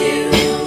you.